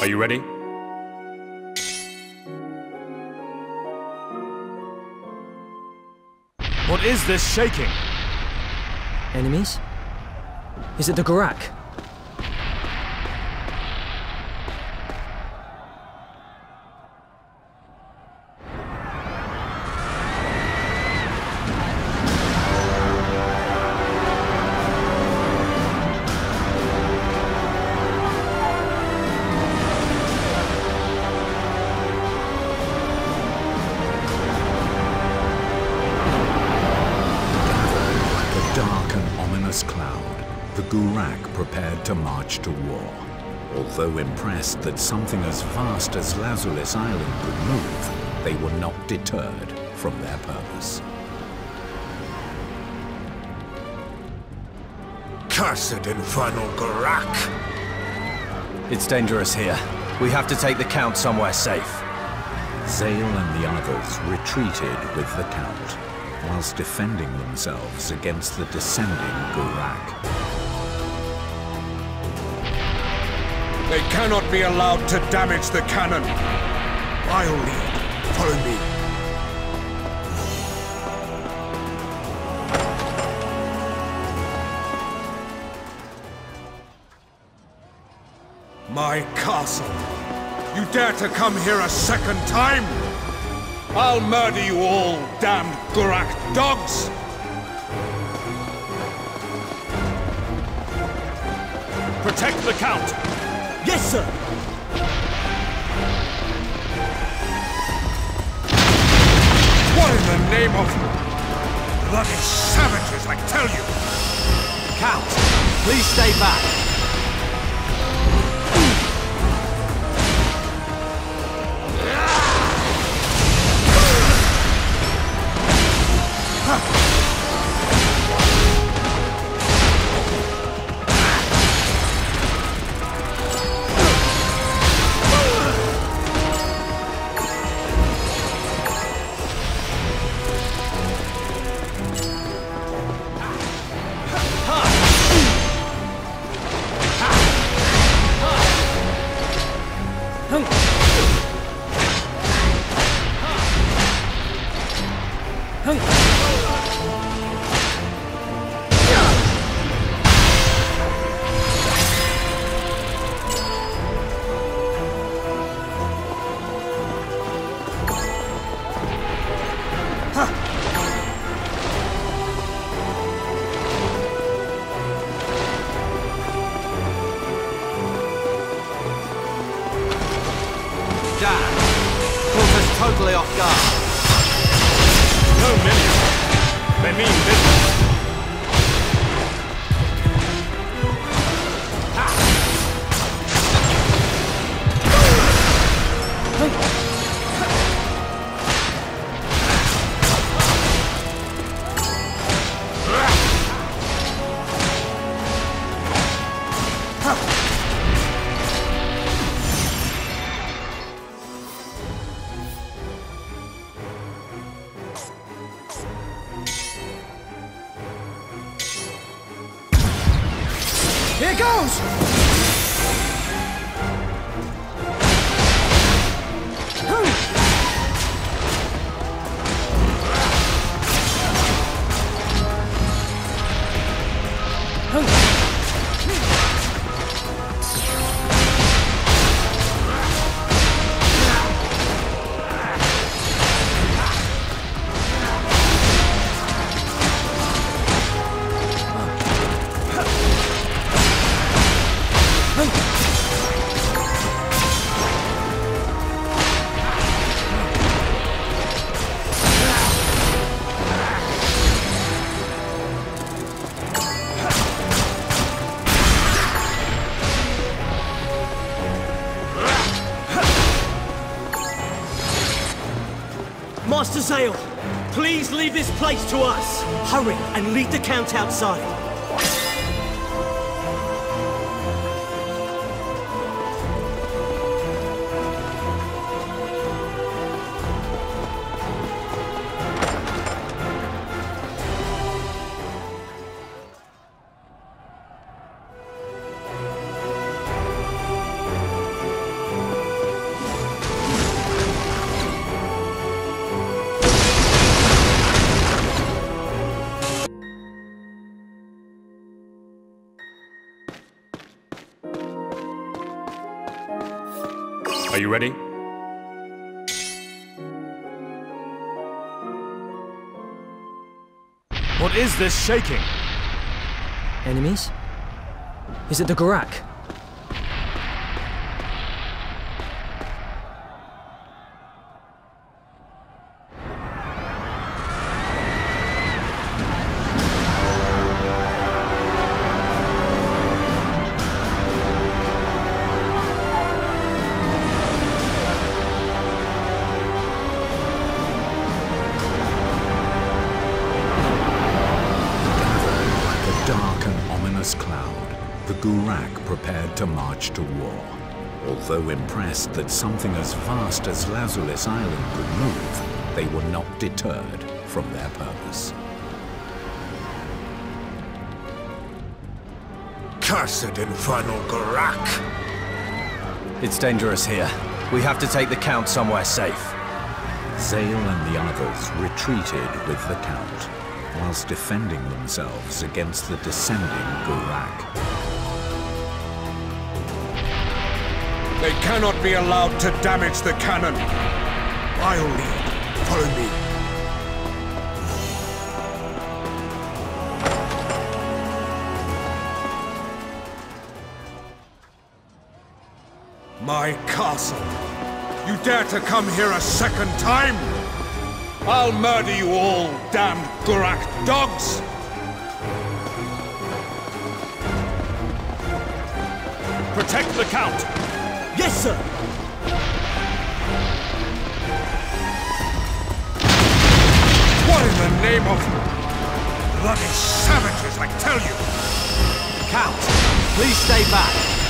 Are you ready? What is this shaking? Enemies? Is it the Gurak? To march to war. Although impressed that something as vast as Lazulis Island could move, they were not deterred from their purpose. Cursed infernal Gurak! It's dangerous here. We have to take the Count somewhere safe. Zael and the others retreated with the Count, whilst defending themselves against the descending Gurak. They cannot be allowed to damage the cannon! I'll lead. Follow me. My castle! You dare to come here a second time? I'll murder you all, damned Gurak dogs! Protect the Count! Yes, sir! What in the name of... Bloody savages, I tell you! Count, please stay back. Damn. Zael, please leave this place to us. Hurry and lead the Count outside. Are you ready? What is this shaking? Enemies? Is it the Gurak? The Gurak prepared to march to war. Although impressed that something as vast as Lazulis Island could move, they were not deterred from their purpose. Cursed infernal Gurak! It's dangerous here. We have to take the Count somewhere safe. Zael and the others retreated with the Count, whilst defending themselves against the descending Gurak. They cannot be allowed to damage the cannon. I'll lead. Follow me. My castle. You dare to come here a second time? I'll murder you all, damned Gurak dogs! Protect the Count! Yes, sir! What in the name of... Bloody savages, I tell you! Count, please stay back.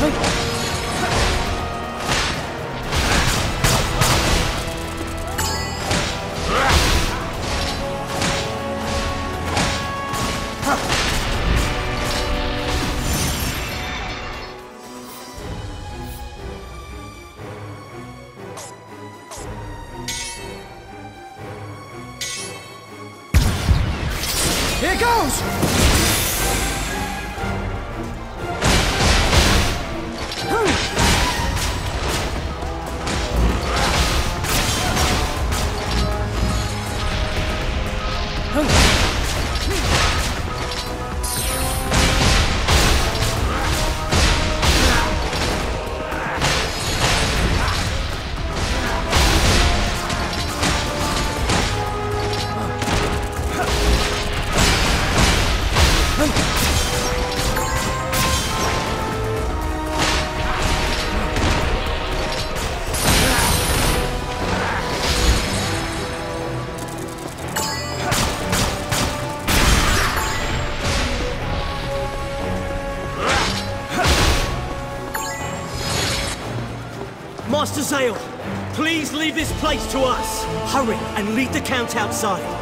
Here place to us. Hurry and lead the Count outside.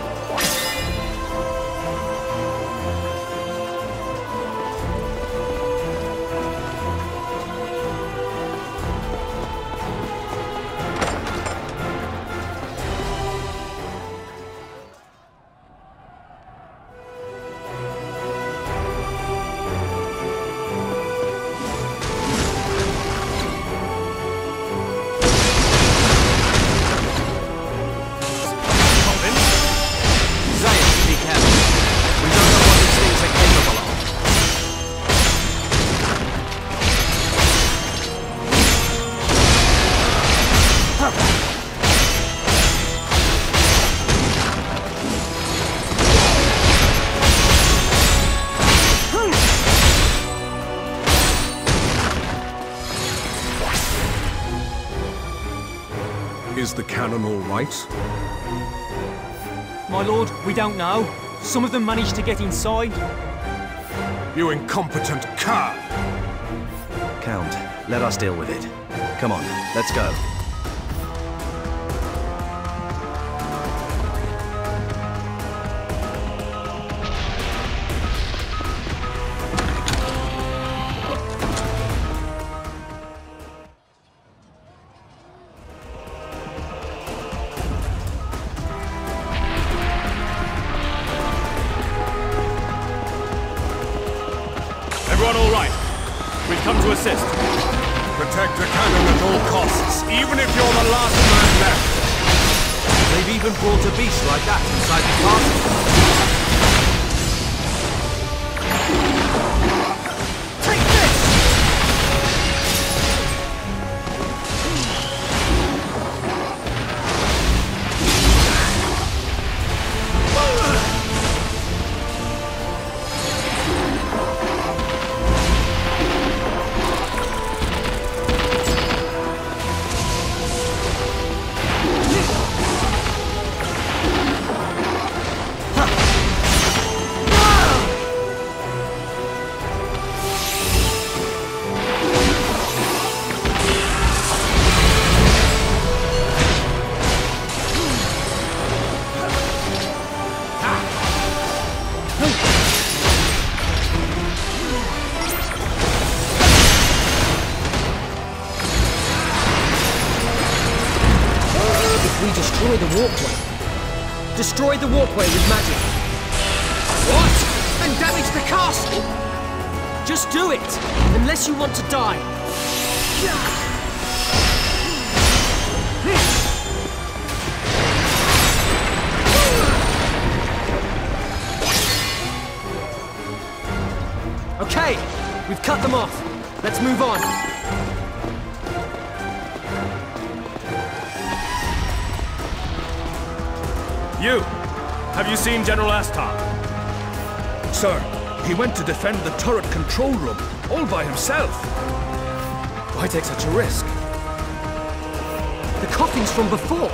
Right? My lord, we don't know. Some of them managed to get inside. You incompetent cur! Count, let us deal with it. Come on, let's go. Come to assist. Protect the cannon at all costs, even if you're the last man left! They've even brought a beast like that inside the castle. We've cut them off. Let's move on. You! Have you seen General Asthar? Sir, he went to defend the turret control room, all by himself. Why take such a risk? The coffins from before.